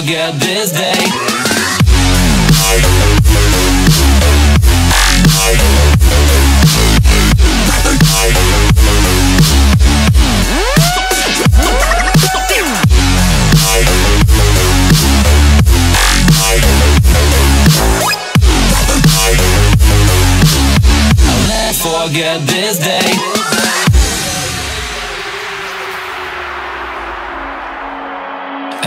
forget this day. Forget this day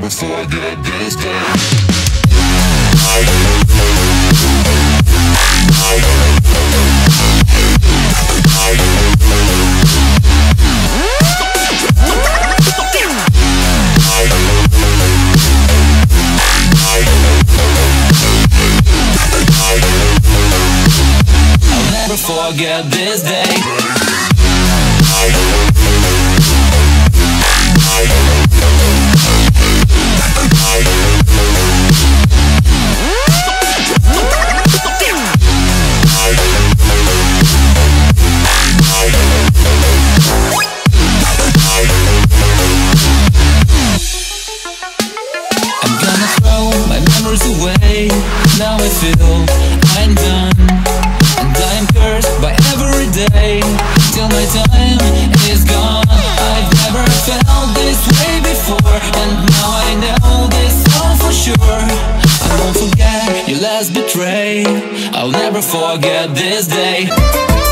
I'll never forget this forget this day I feel I'm done And I am cursed by every day. Till my time is gone. I've never felt this way before And now I know this all for sure. I won't forget your last betray. I'll never forget this day